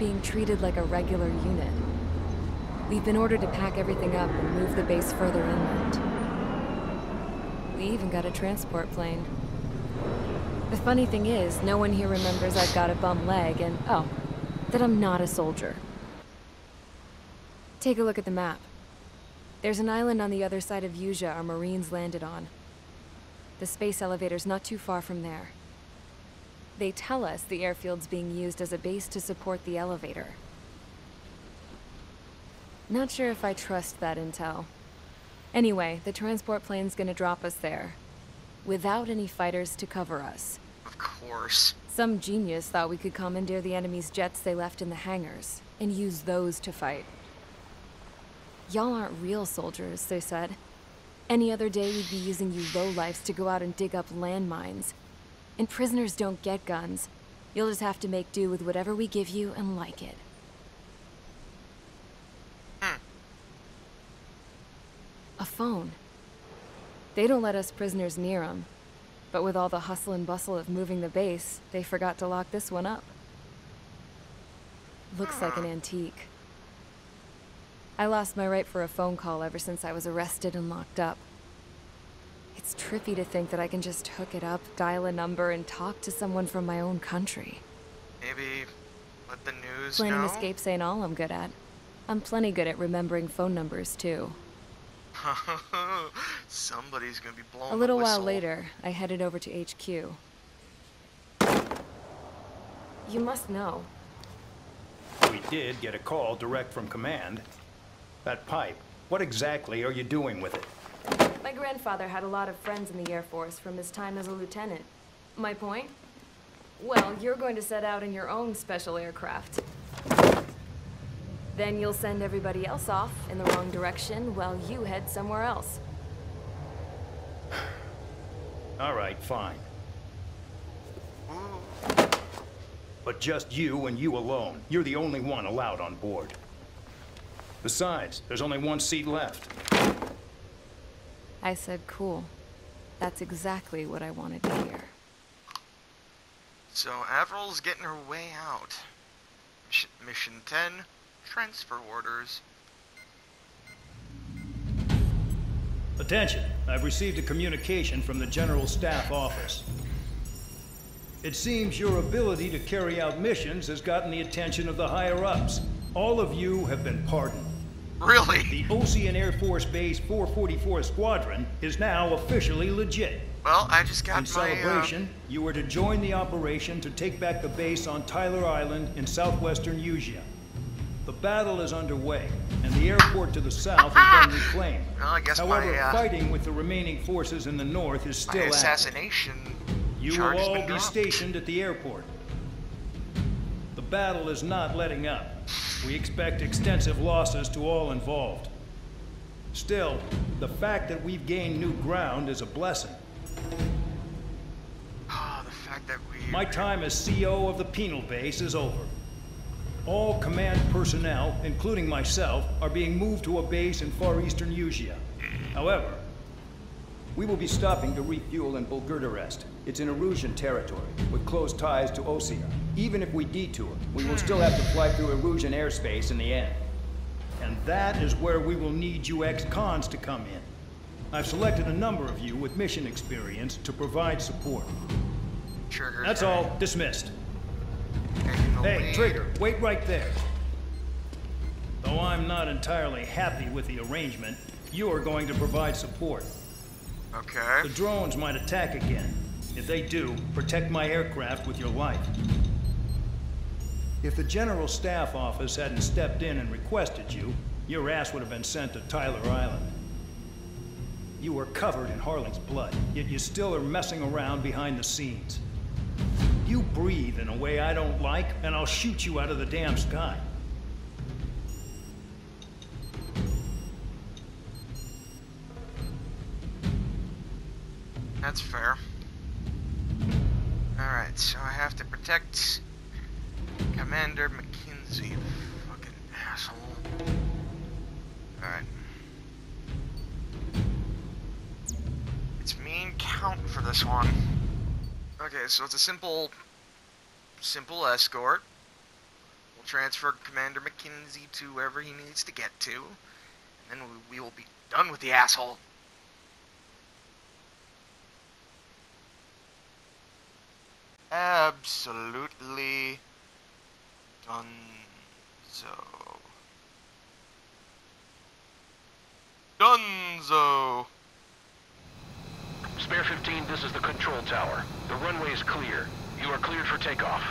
being treated like a regular unit. We've been ordered to pack everything up and move the base further inland. We even got a transport plane. The funny thing is, no one here remembers I've got a bum leg and, oh, that I'm not a soldier. Take a look at the map. There's an island on the other side of Usea our Marines landed on. The space elevator's not too far from there. They tell us the airfield's being used as a base to support the elevator. Not sure if I trust that intel. Anyway, the transport plane's gonna drop us there. Without any fighters to cover us. Of course. Some genius thought we could commandeer the enemy's jets they left in the hangars, and use those to fight. Y'all aren't real soldiers, they said. Any other day we'd be using you lowlifes to go out and dig up landmines. And prisoners don't get guns. You'll just have to make do with whatever we give you and like it. A phone. They don't let us prisoners near them. But with all the hustle and bustle of moving the base, they forgot to lock this one up. Looks like an antique. I lost my right for a phone call ever since I was arrested and locked up. It's trippy to think that I can just hook it up, dial a number, and talk to someone from my own country. Maybe let the news Planning know? escapes ain't all I'm good at. I'm plenty good at remembering phone numbers, too. Somebody's gonna be blowing A little the while later, I headed over to HQ. You must know. We did get a call direct from command. That pipe, what exactly are you doing with it? My grandfather had a lot of friends in the Air Force from his time as a lieutenant. My point? Well, you're going to set out in your own special aircraft. Then you'll send everybody else off in the wrong direction while you head somewhere else. All right, fine. But just you and you alone. You're the only one allowed on board. Besides, there's only one seat left. I said, cool. That's exactly what I wanted to hear. So Avril's getting her way out. Mission, mission 10, transfer orders. Attention, I've received a communication from the General Staff Office. It seems your ability to carry out missions has gotten the attention of the higher-ups. All of you have been pardoned. Really? The Osean Air Force Base 444 Squadron is now officially legit. Well, I just got In my, uh, celebration, you are to join the operation to take back the base on Tyler Island in southwestern Usea. The battle is underway, and the airport to the south has been reclaimed. Well, I guess However, my, uh, fighting with the remaining forces in the north is my still active. assassination You will all be dropped. stationed at the airport. The battle is not letting up. We expect extensive losses to all involved. Still, the fact that we've gained new ground is a blessing. Ah, the fact that we... My time as CO of the penal base is over. All command personnel, including myself, are being moved to a base in far eastern Usea. However, we will be stopping to refuel in Bulgurdarest. It's in Erusian territory, with close ties to Osea. Even if we detour, we will still have to fly through Erusian airspace in the end. And that is where we will need you ex-cons to come in. I've selected a number of you with mission experience to provide support. Trigger That's all. Dismissed. Hey, Trigger, wait right there. Though I'm not entirely happy with the arrangement, you are going to provide support. Okay. The drones might attack again. If they do, protect my aircraft with your life. If the General Staff Office hadn't stepped in and requested you, your ass would have been sent to Tyler Island. You were covered in Harling's blood, yet you still are messing around behind the scenes. You breathe in a way I don't like, and I'll shoot you out of the damn sky. That's fair. Alright, so I have to protect Commander McKinsey. Fucking asshole. Alright. It's mean count for this one. Okay, so it's a simple simple escort. We'll transfer Commander McKenzie to wherever he needs to get to. And then we, we will be done with the asshole. Absolutely Dunzo. Dunzo! Spare 15, this is the control tower. The runway is clear. You are cleared for takeoff.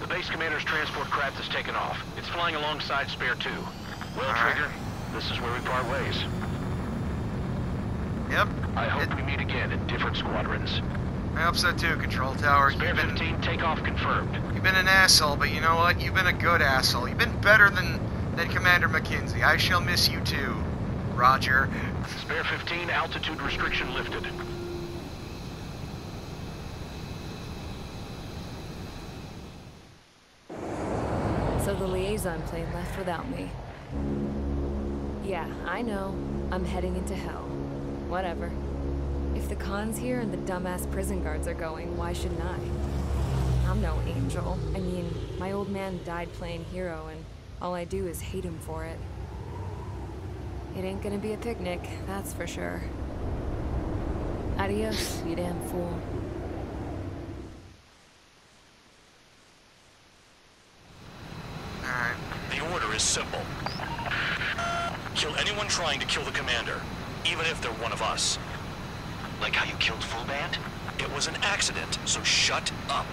The base commander's transport craft has taken off. It's flying alongside Spare 2. Well, All right. Trigger, this is where we part ways. Yep. I hope It- we meet again in different squadrons. I hope so too, Control Tower. Spare You've been, 15, takeoff confirmed. you've been an asshole, but you know what? You've been a good asshole. You've been better than, than Commander McKenzie. I shall miss you too, Roger. Spare 15, altitude restriction lifted. So the liaison plane left without me. Yeah, I know. I'm heading into hell. Whatever. If the Khan's here and the dumbass prison guards are going, why shouldn't I? I'm no angel. I mean, my old man died playing hero, and all I do is hate him for it. It ain't gonna be a picnic, that's for sure. Adios, you damn fool. Alright. The order is simple. Kill anyone trying to kill the commander, even if they're one of us. Like how you killed Full Band? It was an accident, so shut up.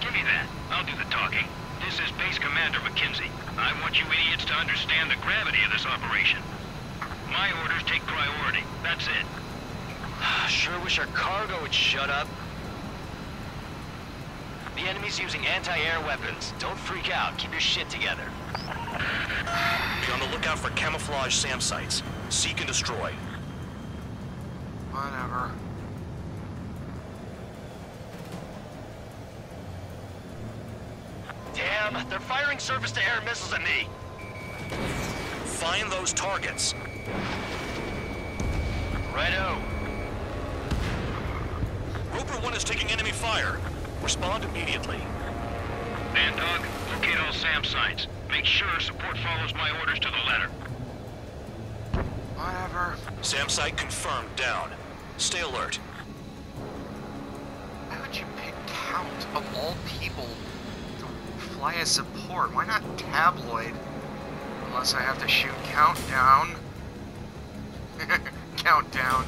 Give me that. I'll do the talking. This is Base Commander McKenzie. I want you idiots to understand the gravity of this operation. My orders take priority. That's it. Sure wish our cargo would shut up. The enemy's using anti-air weapons. Don't freak out. Keep your shit together. Be on the lookout for camouflage SAM sites. Seek and destroy. Whatever. Damn, they're firing surface-to-air missiles at me. Find those targets. Righto. Roper 1 is taking enemy fire. Respond immediately. Bandog, locate all SAM sites. Make sure support follows my orders to the letter. Whatever. SAM site confirmed down. Stay alert. Why would you pick Count of all people to fly as support? Why not Tabloid? Unless I have to shoot Countdown. Countdown.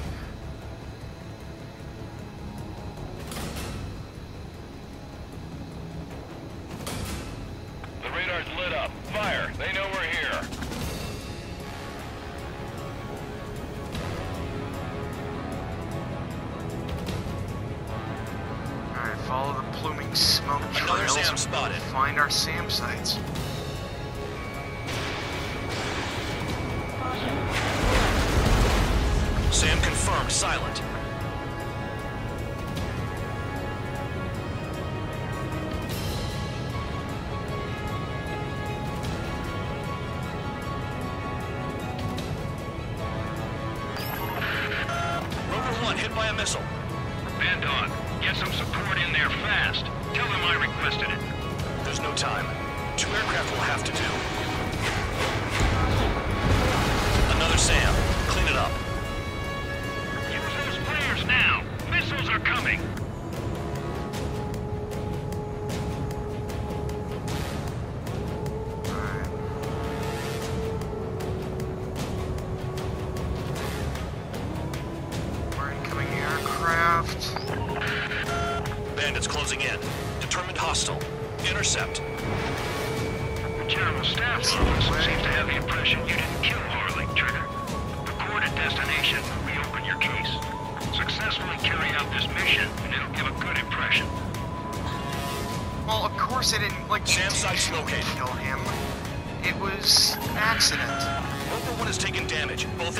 Silent.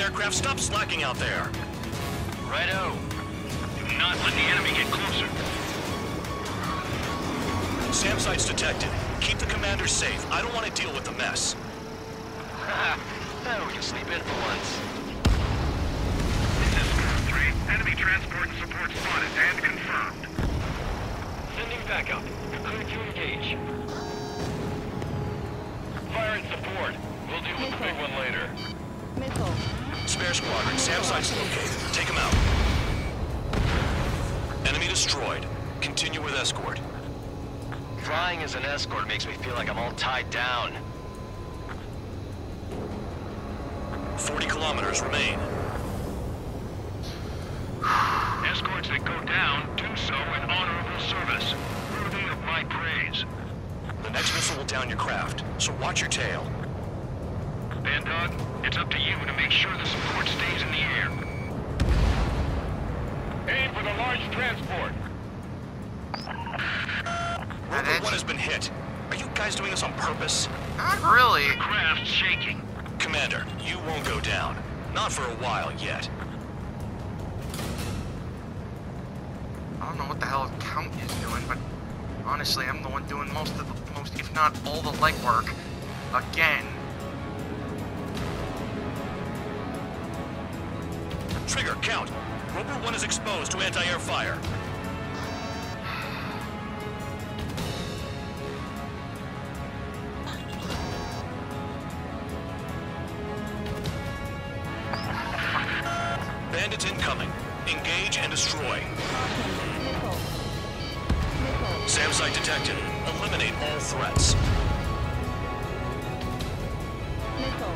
Aircraft stop slacking out there. Righto. Do not let the enemy get closer. SAM site's detected. Keep the commander safe. I don't want to deal with the mess. oh, we can sleep in for once. This is 3. Enemy transport and support spotted and confirmed. Sending backup. You're to engage. Fire and support. We'll deal with the big one later. Missile. Spare squadron, SAM site's located. Take him out. Enemy destroyed. Continue with escort. Flying as an escort makes me feel like I'm all tied down. 40 kilometers remain. Escorts that go down do so in honorable service. Worthy of my praise. The next missile will down your craft, so watch your tail. Bandog, it's up to you to make sure the support stays in the air. Aim for the large transport. That Rover 1 has been hit. Are you guys doing this on purpose? Not really. The craft's shaking. Commander, you won't go down. Not for a while yet. I don't know what the hell Count is doing, but honestly, I'm the one doing most of the most, if not all the legwork. Again. Trigger, count. Rover 1 is exposed to anti-air fire. Bandits incoming. Engage and destroy. SAM site detected. Eliminate all threats. Missile.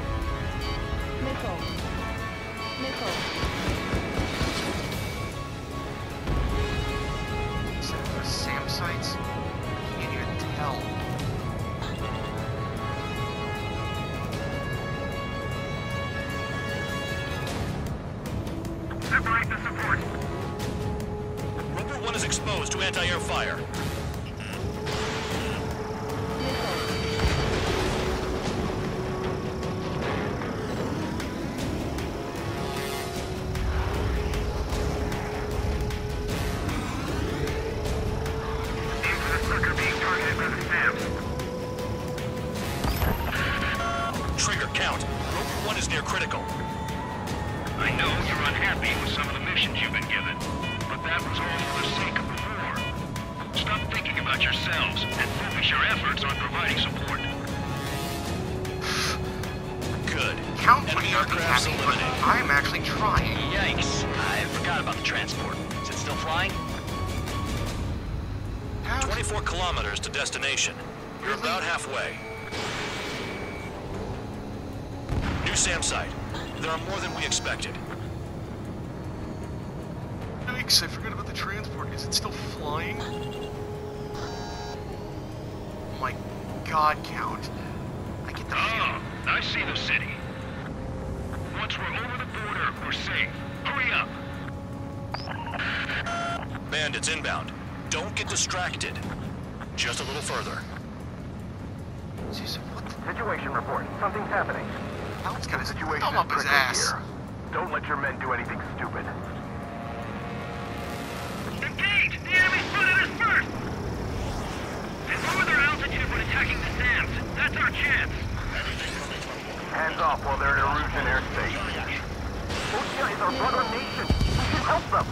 Missile. Missile. The SAMs. Trigger, count. Rover 1 is near critical. I know you're unhappy with some of the missions you've been given, but that was all for the yourselves and focus your efforts on providing support. Good. Count Enemy might not be aircrafts eliminated. I'm actually trying. Yikes. I forgot about the transport. Is it still flying? Count. 24 kilometers to destination. You're Really? about halfway. New SAM site. There are more than we expected. Yikes, I forgot about the transport. Is it still flying? My god, Count. I get the feeling. Oh, I see the city. Once we're over the border, we're safe. Hurry up. Bandits inbound. Don't get distracted. Just a little further. Jesus, what the Situation report. Something's happening. hell's got his Situation thumb is up his ass? here. Don't let your men do anything stupid. Our chance. Hands off while they're in Erusian airspace. Ostia is our brother nation. We should help them.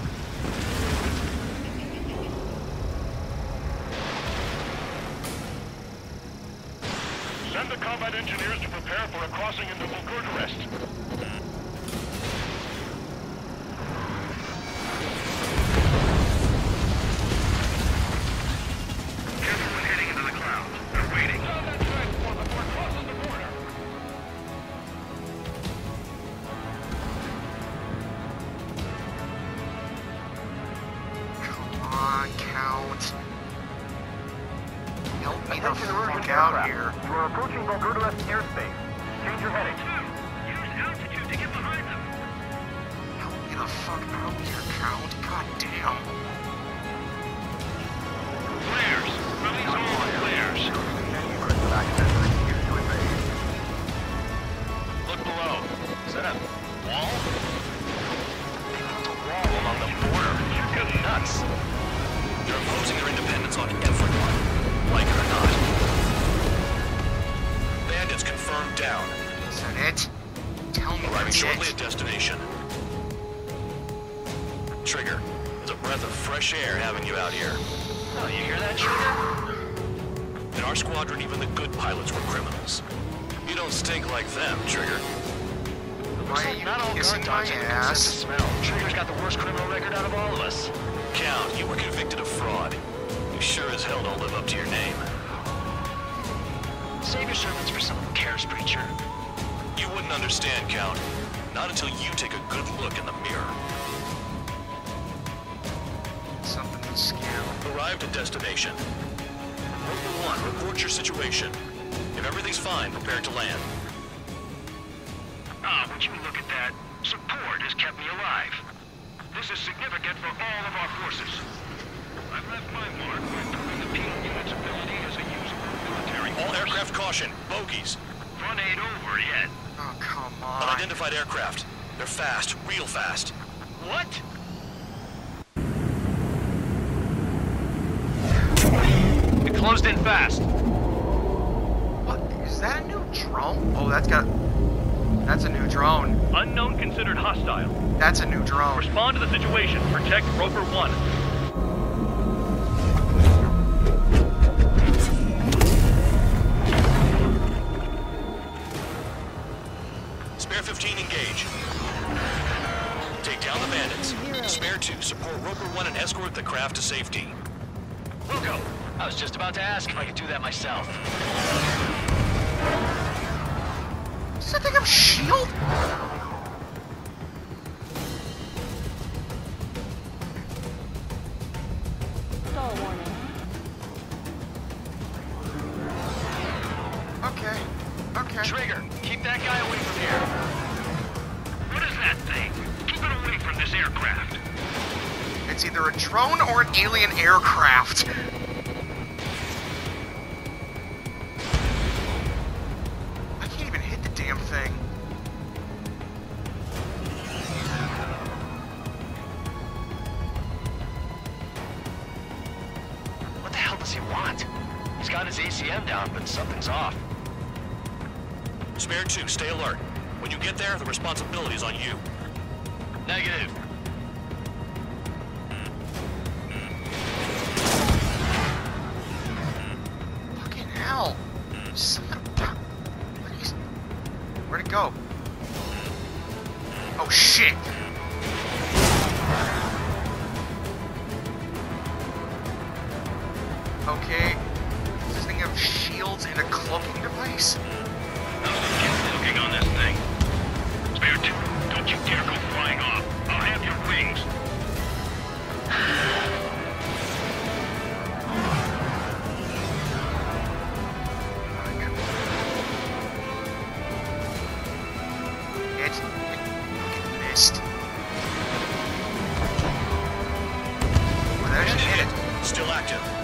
Send the combat engineers to prepare for a crossing into Bulgurdarest. On, Count. Help me the Attention Erusian fuck out aircraft. here. You are approaching Bulgurdarest airspace. Change your heading. Use altitude to get behind them. Help me the fuck out here, Count. God damn. Flares. Release all the flares. Secrets of access and excuse to. Look below. Is that a wall? A wall along the border. You're nuts. They're imposing their independence on everyone. Like it or not. Bandits confirmed down. Is that it? Tell me Arriving that's shortly it. at destination. Trigger. There's a breath of fresh air having you out here. Oh, you hear that, Trigger? In our squadron, even the good pilots were criminals. You don't stink like them, Trigger. Why are you Not all kissing guard my dogs have a ass? smell. Trigger's got the worst criminal record out of all of us. Count, you were convicted of fraud. You sure as hell don't live up to your name. Save your sermons for someone who cares, preacher. You wouldn't understand, Count. Not until you take a good look in the mirror. Something with scam. Arrived at destination. Roper 1, report your situation. If everything's fine, prepare to land. Ah, would you look at that? Support has kept me alive. This is significant for all of our forces. I've left my mark by proving the penal unit's ability as a usable military All force. aircraft caution, bogies. Fun ain't over yet. Oh, come on. Unidentified aircraft. They're fast, real fast. What? We closed in fast. What? Is that a new drone? Oh, that's got... That's a new drone. Unknown considered hostile. That's a new drone. Respond to the situation. Protect Roper 1. Spare 15, engage. Take down the bandits. Spare 2, support Roper 1 and escort the craft to safety. Wilco, I was just about to ask if I could do that myself. Does that thing have shield? Okay. Trigger, keep that guy away from here. What is that thing? Keep it away from this aircraft. It's either a drone or an alien aircraft. Spare 2, stay alert. When you get there, the responsibility is on you. Negative. Fucking hell. Where'd it go? Oh shit. Missed. That actually hit. Still active.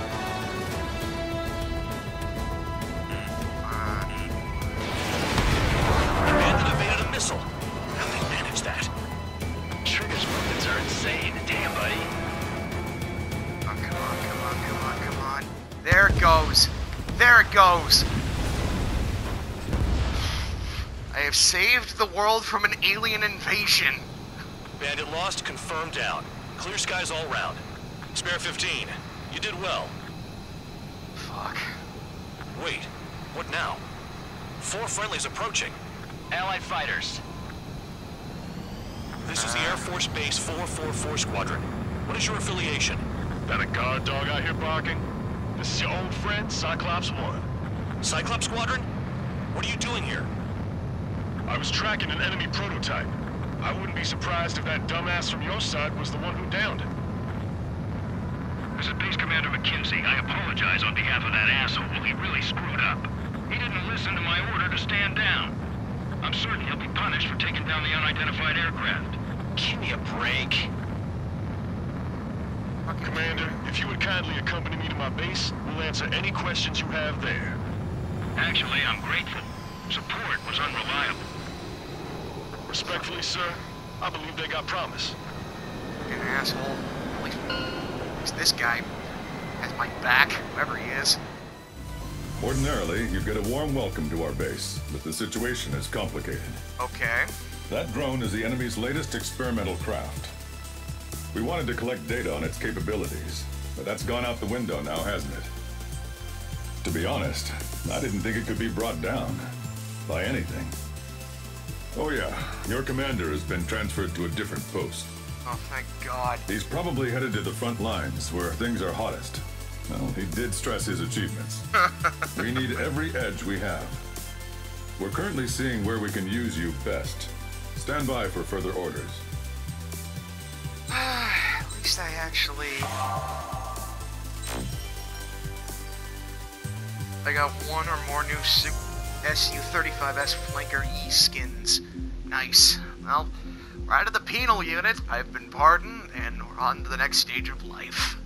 Saved the world from an alien invasion. Bandit lost, confirmed down. Clear skies all round. Spare 15. You did well. Fuck. Wait, what now? Four friendlies approaching. Allied fighters. This is the Air Force Base 444 Squadron. What is your affiliation? That a guard dog out here barking? This is your old friend, Cyclops 1. Cyclops Squadron? What are you doing here? I was tracking an enemy prototype. I wouldn't be surprised if that dumbass from your side was the one who downed it. This is Base Commander McKinsey. I apologize on behalf of that asshole. He really screwed up. He didn't listen to my order to stand down. I'm certain he'll be punished for taking down the unidentified aircraft. Give me a break. Commander, if you would kindly accompany me to my base, we'll answer any questions you have there. Actually, I'm grateful. Support was unreliable. Respectfully, sir, I believe they got promise. Fucking asshole. At least, at least this guy has my back, whoever he is. Ordinarily, you get a warm welcome to our base, but the situation is complicated. Okay. That drone is the enemy's latest experimental craft. We wanted to collect data on its capabilities, but that's gone out the window now, hasn't it? To be honest, I didn't think it could be brought down by anything. Oh yeah, your commander has been transferred to a different post. Oh, thank God. He's probably headed to the front lines where things are hottest. Well, he did stress his achievements. we need every edge we have. We're currently seeing where we can use you best. Stand by for further orders. At least I actually... I got one or more new Su SU-35S Flanker E skins. Nice. Well, we're out of the penal unit. I've been pardoned, and we're on to the next stage of life.